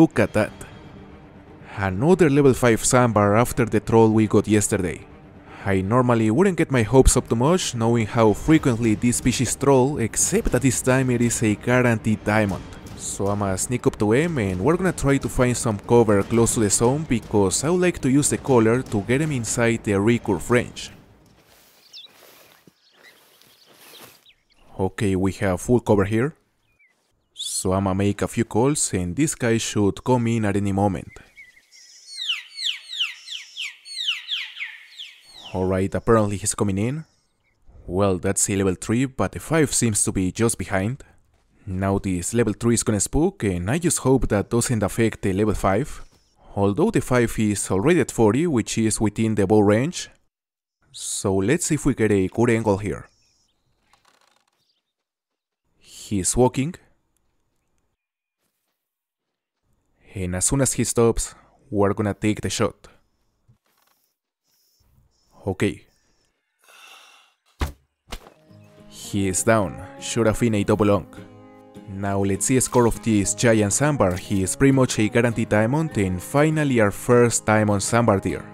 look at that. Another level 5 sambar after the troll we got yesterday. I normally wouldn't get my hopes up too much knowing how frequently this species troll, except that this time it is a guaranteed diamond. So I'ma sneak up to him and we're gonna try to find some cover close to the zone because I would like to use the caller to get him inside the recurve range. Okay, we have full cover here. So I'ma make a few calls and this guy should come in at any moment. Alright, apparently he's coming in. Well, that's a level 3, but the 5 seems to be just behind. Now this level 3 is gonna spook, and I just hope that doesn't affect the level 5. Although the 5 is already at 40, which is within the bow range. So let's see if we get a good angle here. He's walking. And as soon as he stops, we're gonna take the shot. Okay. He is down, should have been a double lung. Now let's see a score of this giant sambar, he is pretty much a guaranteed diamond and finally our first diamond sandbar deer.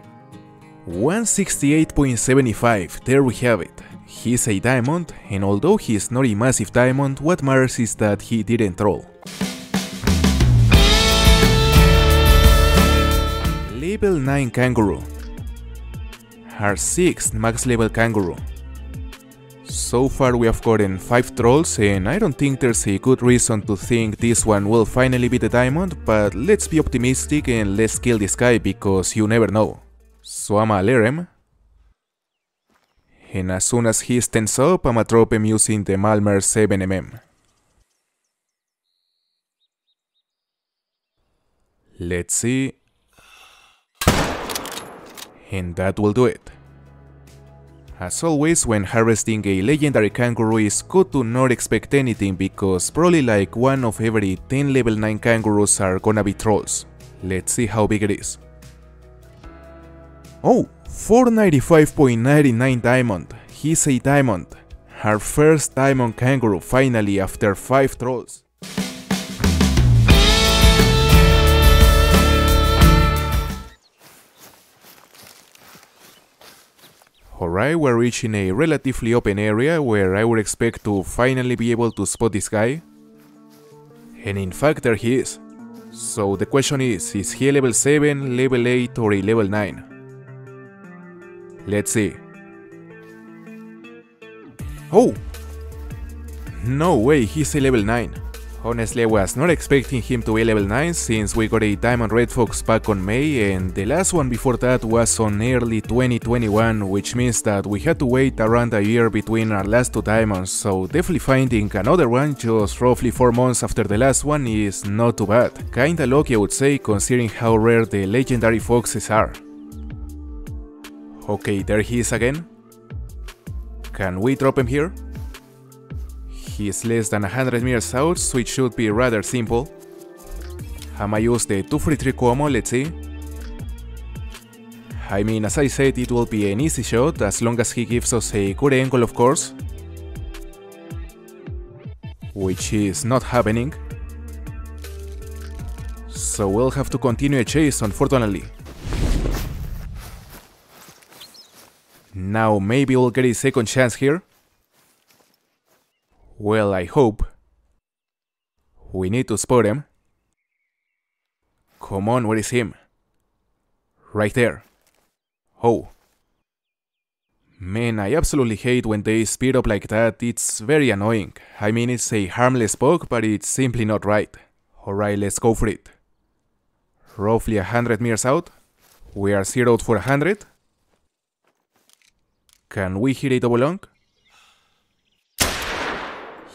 168.75, there we have it. He's a diamond, and although he is not a massive diamond, what matters is that he didn't troll. Level 9 Kangaroo our 6th max level kangaroo. So far we have gotten 5 trolls and I don't think there's a good reason to think this one will finally be the diamond, but let's be optimistic and let's kill this guy because you never know. So I'ma alert. And as soon as he stands up, I'ma drop him using the Malmer 7mm. Let's see and that will do it. As always, when harvesting a legendary kangaroo is good to not expect anything because probably like one of every 10 level 9 kangaroos are gonna be trolls. Let's see how big it is. Oh, 495.99 diamond. He's a diamond. Our first diamond kangaroo finally after 5 trolls. Alright, we're reaching a relatively open area where I would expect to finally be able to spot this guy. And in fact, there he is. So the question is, is he a level 7, level 8 or a level 9? Let's see. Oh! No way, he's a level 9. Honestly, I was not expecting him to be level 9 since we got a Diamond Red Fox back on May and the last one before that was on early 2021, which means that we had to wait around a year between our last two diamonds, so definitely finding another one just roughly 4 months after the last one is not too bad. Kinda lucky I would say considering how rare the legendary foxes are. Okay, there he is again. Can we drop him here? He is less than 100 meters out, so it should be rather simple. I'ma use the 243 Cuomo, let's see. I mean, as I said, it will be an easy shot, as long as he gives us a good angle of course. Which is not happening. So we'll have to continue a chase, unfortunately. Now maybe we'll get a second chance here. Well, I hope. We need to spot him. Come on, where is him? Right there. Oh. Man, I absolutely hate when they speed up like that, it's very annoying. I mean, it's a harmless bug, but it's simply not right. Alright, let's go for it. Roughly 100 meters out. We are zeroed for 100. Can we hit a double lung?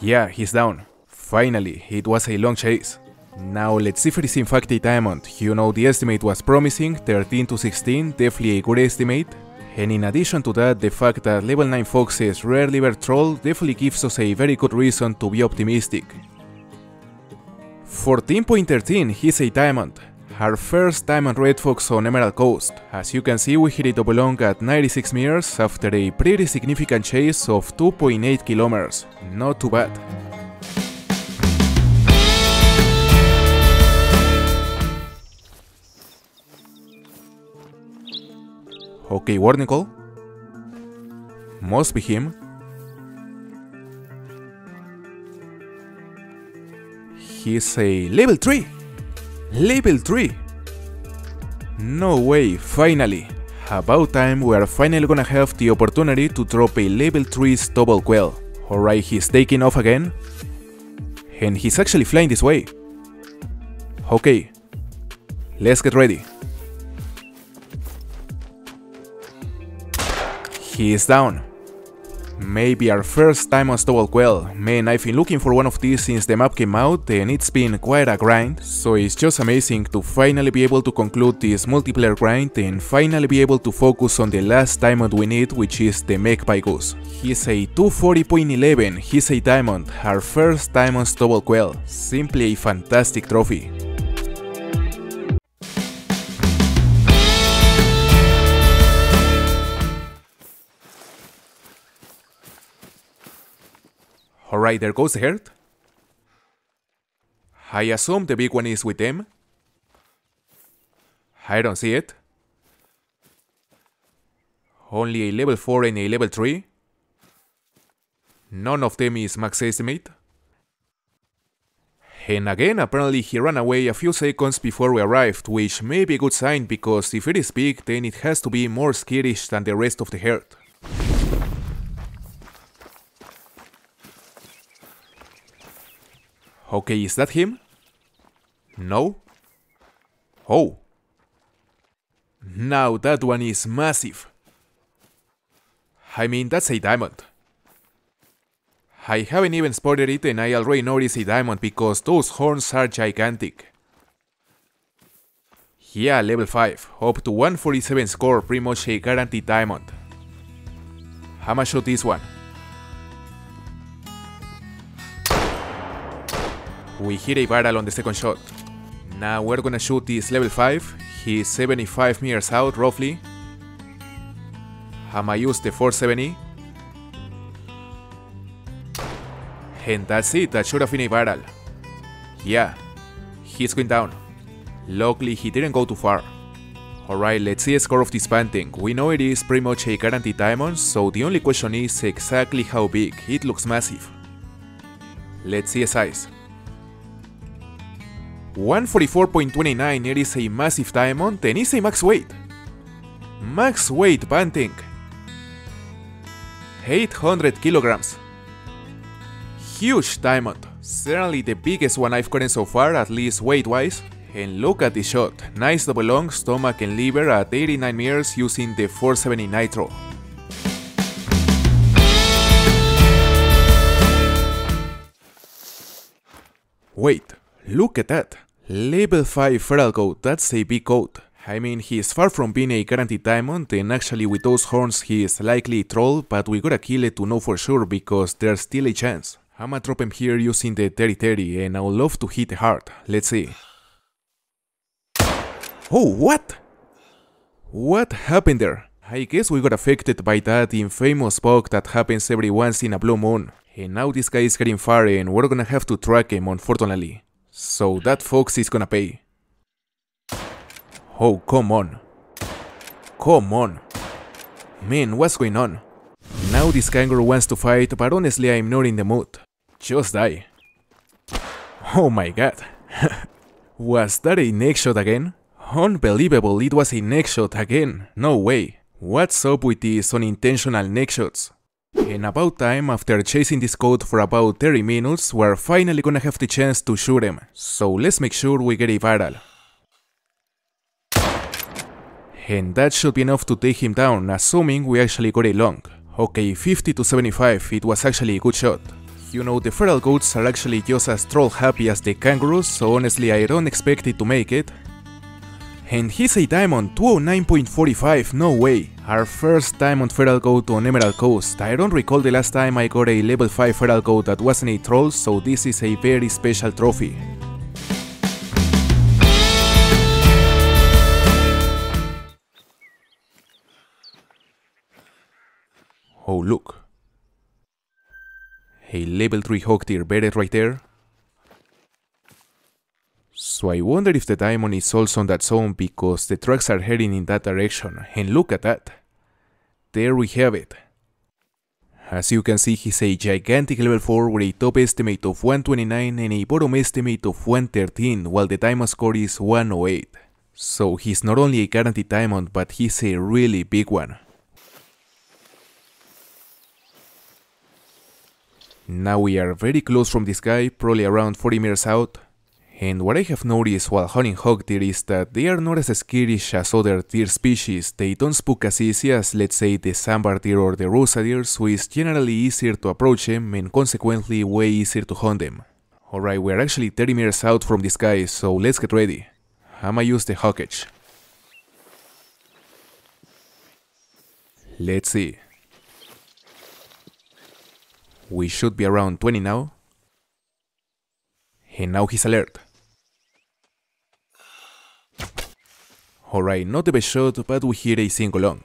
Yeah, he's down. Finally, it was a long chase. Now let's see if it is in fact a diamond. You know the estimate was promising, 13 to 16, definitely a good estimate. And in addition to that, the fact that level 9 foxes rarely were troll definitely gives us a very good reason to be optimistic. 14.13, he's a diamond. Our first time on red fox on Emerald Coast. As you can see we hit it oblong at 96 meters after a pretty significant chase of 2.8 kilometers. Not too bad. Okay, Warnicle. Must be him. He's a level 3! Level 3! No way, finally! About time we are finally gonna have the opportunity to drop a level 3 stubble quail. Alright, he's taking off again. And he's actually flying this way. Okay, let's get ready. He is down. Maybe our first time on Stubble Quail. Man, I've been looking for one of these since the map came out and it's been quite a grind, so it's just amazing to finally be able to conclude this multiplayer grind and finally be able to focus on the last diamond we need, which is the Magpie Goose. He's a 240.11, he's a diamond, our first on Stubble Quail. Simply a fantastic trophy. Alright, there goes the herd. I assume the big one is with them. I don't see it. Only a level 4 and a level 3. None of them is max estimate. And again, apparently he ran away a few seconds before we arrived, which may be a good sign because if it is big, then it has to be more skittish than the rest of the herd. Okay, is that him? No? Oh. Now that one is massive. I mean, that's a diamond. I haven't even spotted it and I already know it's a diamond because those horns are gigantic. Yeah, level 5, up to 147 score, pretty much a guaranteed diamond. I'ma shoot this one. We hit a barrel on the second shot. Now we're gonna shoot this level 5. He's 75 meters out roughly. I'ma use the 470. And that's it, that should have been a barrel. Yeah, he's going down. Luckily he didn't go too far. Alright, let's see the score of this banteng. We know it is pretty much a guaranteed diamond, so the only question is exactly how big. It looks massive. Let's see a size. 144.29 it is a massive diamond and is a max weight. Max weight banteng. 800 kilograms. Huge diamond. Certainly the biggest one I've gotten so far, at least weight wise. And look at the shot. Nice double lung stomach and liver at 89 meters using the 470 Nitro. Wait, look at that. Level 5 Feral Goat, that's a big goat. I mean, he is far from being a guaranteed diamond, and actually with those horns he is likely a troll, but we gotta kill it to know for sure because there's still a chance. I'ma drop him here using the 30-30, and I would love to hit heart. Let's see. Oh, what? What happened there? I guess we got affected by that infamous bug that happens every once in a blue moon. And now this guy is getting far and we're gonna have to track him unfortunately. So that fox is gonna pay. Oh, come on. Come on. Man, what's going on? Now this kangaroo wants to fight, but honestly I'm not in the mood. Just die. Oh my god. was that a neck shot again? Unbelievable, it was a neck shot again. No way. What's up with these unintentional neck shots? And about time, after chasing this code for about 30 minutes, we're finally gonna have the chance to shoot him. So let's make sure we get a barrel. And that should be enough to take him down, assuming we actually got it long. Okay, 50 to 75, it was actually a good shot. You know, the feral goats are actually just as troll happy as the kangaroos, so honestly I don't expect it to make it. And he's a diamond, 209.45, no way. Our first diamond feral goat on Emerald Coast. I don't recall the last time I got a level 5 feral goat that wasn't a troll, so this is a very special trophy. Oh look. A level 3 hog deer buried right there. So I wonder if the diamond is also on that zone because the trucks are heading in that direction, and look at that. there we have it. As you can see, he's a gigantic level 4 with a top estimate of 129 and a bottom estimate of 113, while the diamond score is 108. So he's not only a guaranteed diamond, but he's a really big one. Now we are very close from this guy, probably around 40 meters out. And what I have noticed while hunting hog deer is that they are not as skittish as other deer species, they don't spook as easy as let's say the sambar deer or the rusa deer, so it's generally easier to approach them and consequently way easier to hunt them. Alright, we're actually 30 meters out from this guy, so let's get ready. I'ma use the Hawkage. Let's see. We should be around 20 now. And now he's alert. Alright, not the best shot, but we hit a single lung.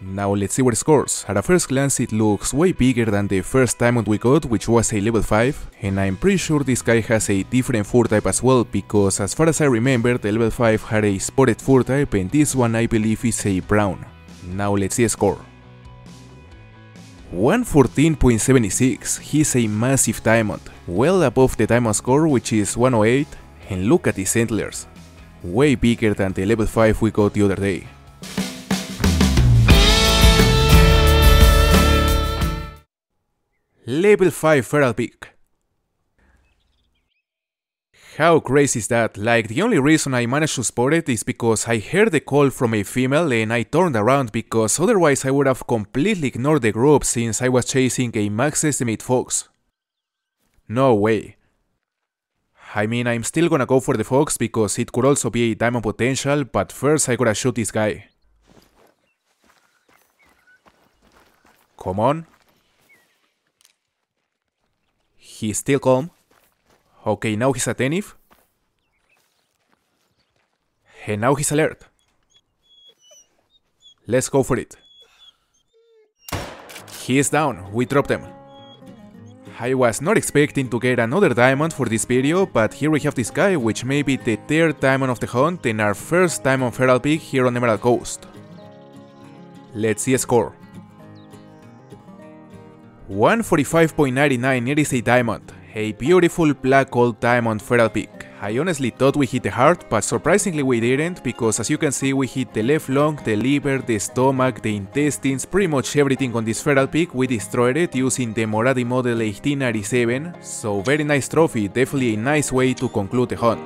Now let's see what scores. At a first glance it looks way bigger than the first diamond we got, which was a level 5, and I'm pretty sure this guy has a different fur type as well, because as far as I remember the level 5 had a spotted fur type and this one I believe is a brown. Now let's see a score. 114.76, he's a massive diamond, well above the diamond score which is 108, and look at his antlers, way bigger than the level 5 we got the other day. Level 5 Feral Pig. How crazy is that? Like, the only reason I managed to spot it is because I heard the call from a female and I turned around because otherwise I would have completely ignored the group since I was chasing a max estimate fox. No way. I mean, I'm still gonna go for the fox because it could also be a diamond potential, but first I gotta shoot this guy. Come on. He's still calm. Okay, now he's attentive. And now he's alert. Let's go for it. He is down, we dropped him. I was not expecting to get another diamond for this video, but here we have this guy, which may be the third diamond of the hunt and our first diamond feral pig here on Emerald Coast. Let's see a score. 145.99 it is a diamond, a beautiful black gold diamond feral pig. I honestly thought we hit the heart, but surprisingly we didn't, because as you can see we hit the left lung, the liver, the stomach, the intestines, pretty much everything on this feral pig, we destroyed it using the Moradi model 1897, so very nice trophy, definitely a nice way to conclude the hunt.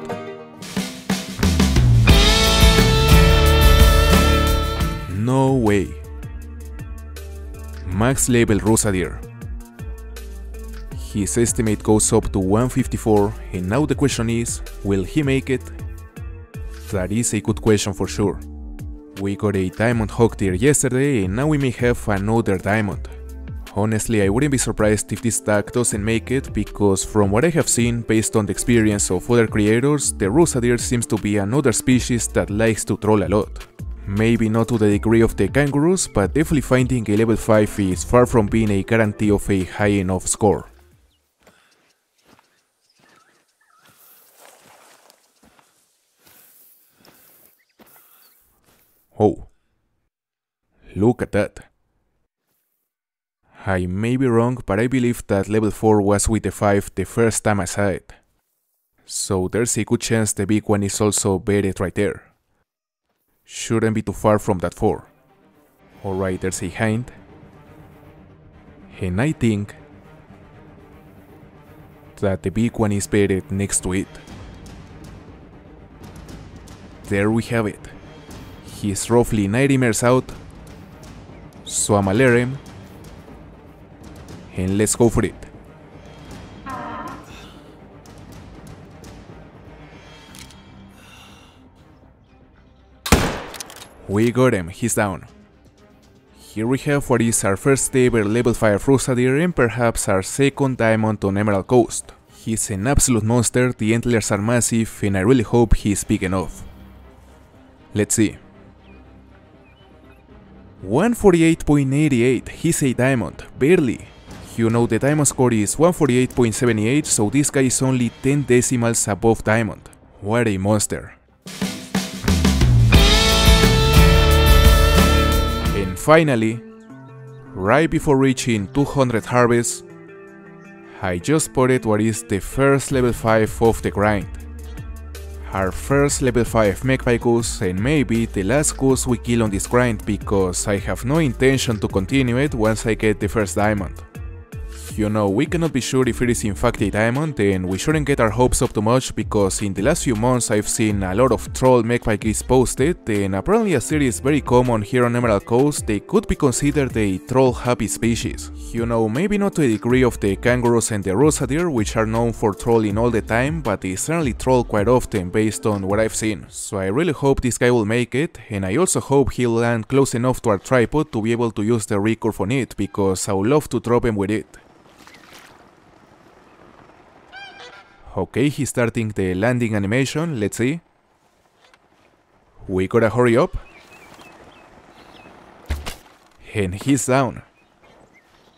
No way. Max level Rusa deer. His estimate goes up to 154 and now the question is, will he make it? That is a good question for sure. We got a diamond hog deer yesterday and now we may have another diamond. Honestly, I wouldn't be surprised if this stack doesn't make it because from what I have seen based on the experience of other creators, the Rusa deer seems to be another species that likes to troll a lot. Maybe not to the degree of the kangaroos, but definitely finding a level 5 is far from being a guarantee of a high enough score. Oh. Look at that. I may be wrong, but I believe that level 4 was with the 5 the first time I saw it. So there's a good chance the big one is also buried right there. Shouldn't be too far from that 4. Alright, there's a hind. And I think that the big one is buried next to it. There we have it. He's roughly 90 meters out. So I'ma. And let's go for it. We got him, he's down. Here we have what is our first ever level 5 Rusa deer and perhaps our second diamond on Emerald Coast. He's an absolute monster, the antlers are massive and I really hope he's big enough. Let's see. 148.88, he's a diamond, barely. You know the diamond score is 148.78, so this guy is only 10 decimals above diamond. What a monster. And finally, right before reaching 200 harvests, I just spotted what is the first level 5 of the grind. Our first level 5 Magpie Goose and maybe the last goose we kill on this grind because I have no intention to continue it once I get the first diamond. You know, we cannot be sure if it is in fact a diamond and we shouldn't get our hopes up too much because in the last few months I've seen a lot of troll magpie geese posted and apparently a series very common here on Emerald Coast, they could be considered a troll happy species. You know, maybe not to the degree of the kangaroos and the rusa deer which are known for trolling all the time, but they certainly troll quite often based on what I've seen. So I really hope this guy will make it and I also hope he'll land close enough to our tripod to be able to use the recurve on it because I would love to drop him with it. Okay, he's starting the landing animation, let's see. We gotta hurry up. And he's down.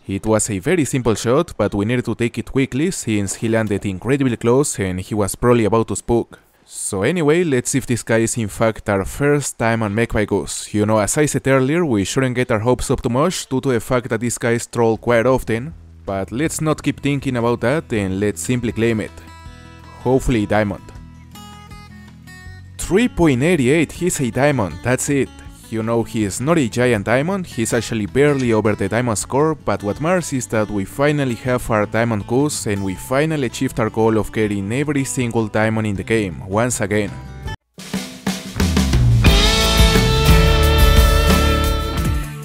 It was a very simple shot, but we needed to take it quickly since he landed incredibly close and he was probably about to spook. So anyway, let's see if this guy is in fact our first time on Magpie Goose. You know, as I said earlier, we shouldn't get our hopes up too much due to the fact that this guy troll quite often. But let's not keep thinking about that and let's simply claim it hopefully diamond. 3.88, he's a diamond, that's it. You know, he is not a giant diamond, he's actually barely over the diamond score, but what matters is that we finally have our diamond goose and we finally achieved our goal of getting every single diamond in the game, once again.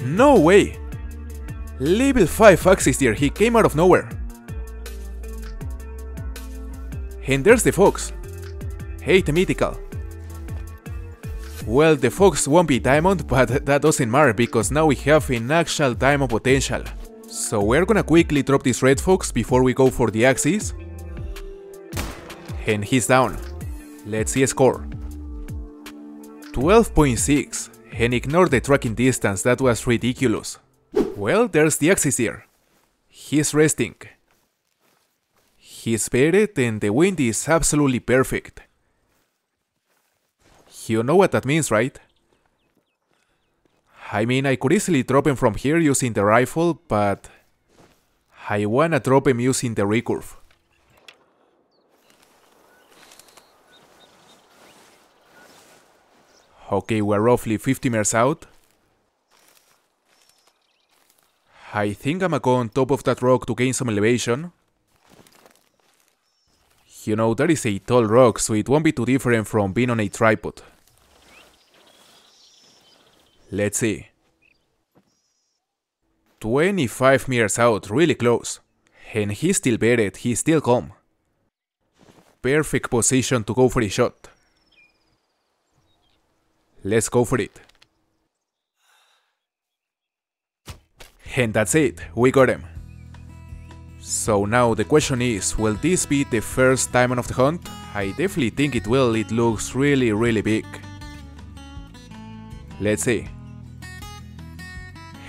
No way! Level 5 Axis Deer, he came out of nowhere. And there's the fox. Hey, the mythical. Well, the fox won't be diamond, but that doesn't matter because now we have an actual diamond potential. So we're gonna quickly drop this red fox before we go for the axis. And he's down. Let's see a score. 12.6. And ignore the tracking distance, that was ridiculous. Well, there's the axis here. He's resting. He's buried and the wind is absolutely perfect. You know what that means, right? I mean, I could easily drop him from here using the rifle, but I wanna drop him using the recurve. Okay, we're roughly 50 meters out. I think I'ma go on top of that rock to gain some elevation. You know, that is a tall rock, so it won't be too different from being on a tripod. Let's see. 25 meters out, really close. And he's still buried, he's still calm. Perfect position to go for a shot. Let's go for it. And that's it, we got him. So now the question is, will this be the first diamond of the hunt? I definitely think it will, it looks really really big. Let's see.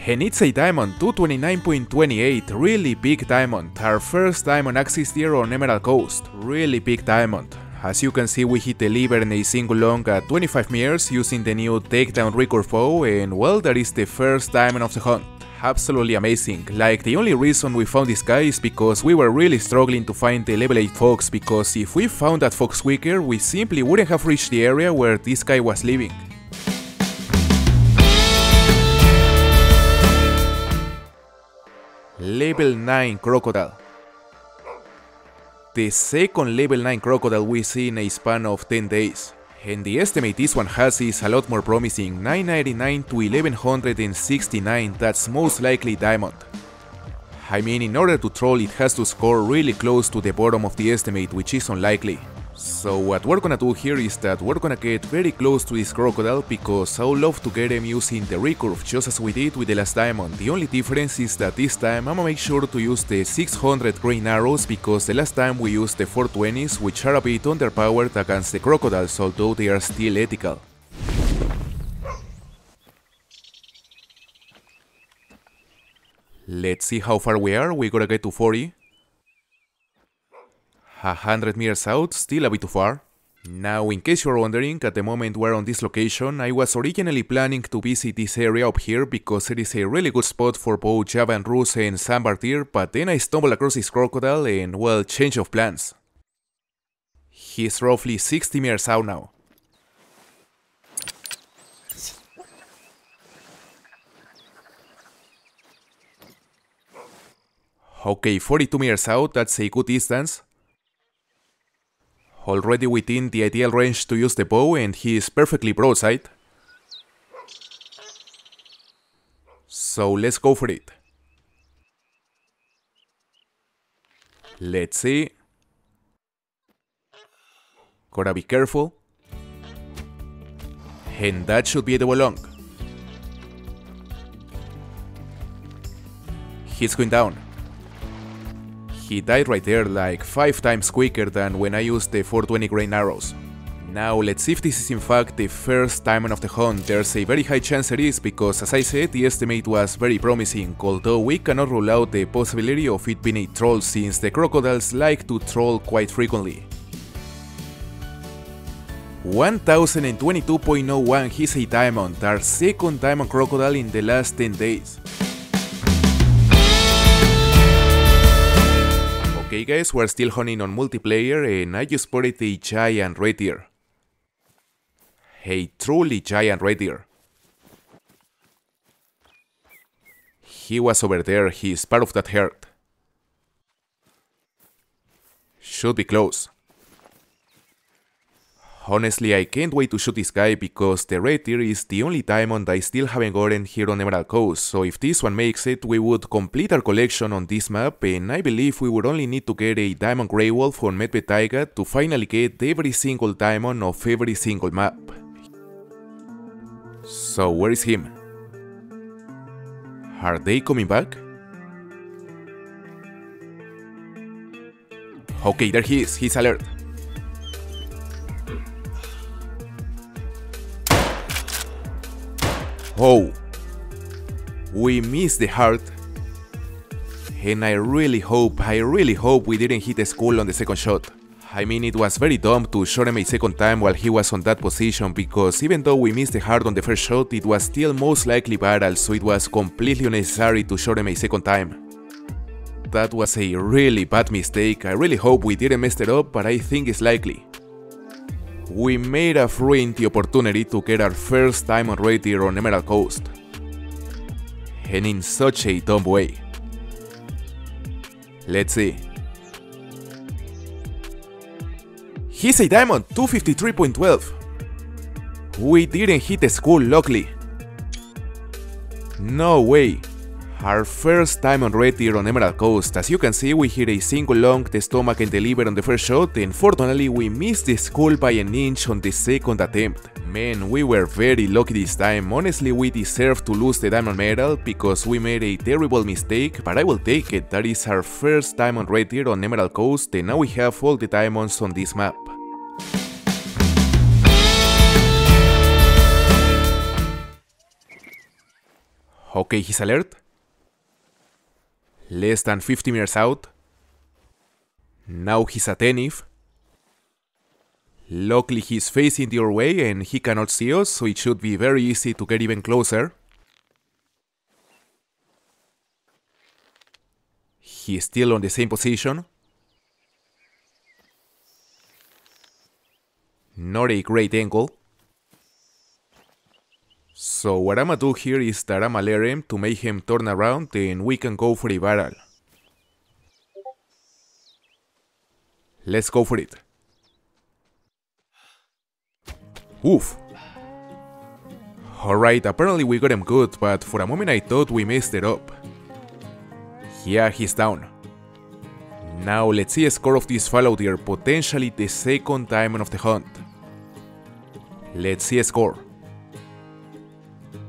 And it's a diamond, 229.28, really big diamond, our first diamond axis here on Emerald Coast, really big diamond. As you can see we hit the lever in a single lung at 25 meters using the new takedown recurve bow and well that is the first diamond of the hunt absolutely amazing. Like the only reason we found this guy is because we were really struggling to find the level 8 fox because if we found that fox quicker we simply wouldn't have reached the area where this guy was living. Level 9 Crocodile The second level 9 Crocodile we see in a span of 10 days. And the estimate this one has is a lot more promising, 999 to 1169, that's most likely diamond. I mean, in order to troll it has to score really close to the bottom of the estimate, which is unlikely. So what we're gonna do here is that we're gonna get very close to this crocodile because I would love to get him using the recurve just as we did with the last diamond. The only difference is that this time I'ma make sure to use the 600 grain arrows because the last time we used the 420s which are a bit underpowered against the crocodiles although they are still ethical. Let's see how far we are, we gotta get to 40. A hundred meters out, still a bit too far. Now, in case you're wondering, at the moment we're on this location, I was originally planning to visit this area up here because it is a really good spot for both Java and Rus and Sambar deer, but then I stumbled across this crocodile and, well, change of plans. He's roughly 60 meters out now. Okay, 42 meters out, that's a good distance. Already within the ideal range to use the bow and he is perfectly broadside. So let's go for it. Let's see. Gotta be careful. And that should be the long. He's going down. He died right there like 5 times quicker than when I used the 420 grain arrows. Now let's see if this is in fact the first diamond of the hunt, there's a very high chance it is because as I said the estimate was very promising, although we cannot rule out the possibility of it being a troll since the crocodiles like to troll quite frequently. 1022.01 he's a diamond, our second diamond crocodile in the last 10 days. Okay guys, we're still hunting on multiplayer and I just spotted a giant red deer. A truly giant red deer. He was over there, he's part of that herd. Should be close. Honestly, I can't wait to shoot this guy because the red deer is the only diamond I still haven't gotten here on Emerald Coast, so if this one makes it, we would complete our collection on this map and I believe we would only need to get a diamond grey wolf on Medved Taiga to finally get every single diamond of every single map. So where is him? Are they coming back? Okay, there he is, he's alert. Oh, we missed the heart. And I really hope, I really hope we didn't hit the skull on the second shot. I mean, it was very dumb to shot him a second time while he was on that position because even though we missed the heart on the first shot, it was still most likely barrel, so it was completely unnecessary to shot him a second time. That was a really bad mistake, I really hope we didn't mess it up, but I think it's likely we made a ruin the opportunity to get our first diamond red deer on Emerald Coast. And in such a dumb way. Let's see. He's a diamond, 253.12. We didn't hit the school, luckily. No way. Our first time on Red Deer on Emerald Coast, as you can see we hit a single lung the stomach and deliver on the first shot. And fortunately we missed the skull by an inch on the second attempt. Man, we were very lucky this time, honestly we deserve to lose the diamond medal because we made a terrible mistake, but I will take it, that is our first diamond Red Deer on Emerald Coast and now we have all the diamonds on this map. Okay, he's alert less than 50 meters out. Now he's attentive. Luckily he's facing your way and he cannot see us, so it should be very easy to get even closer. He's still on the same position. Not a great angle. So what I'ma do here is that I'ma let him to make him turn around and we can go for a barrel. Let's go for it. Oof. Alright, apparently we got him good, but for a moment I thought we messed it up. Yeah, he's down. Now let's see a score of this fallow deer, potentially the second diamond of the hunt. Let's see a score.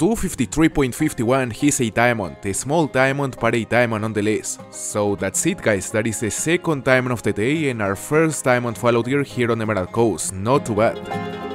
253.51 he's a diamond, a small diamond but a diamond nonetheless. So that's it guys, that is the second diamond of the day and our first diamond fallow deer here on Emerald Coast, not too bad.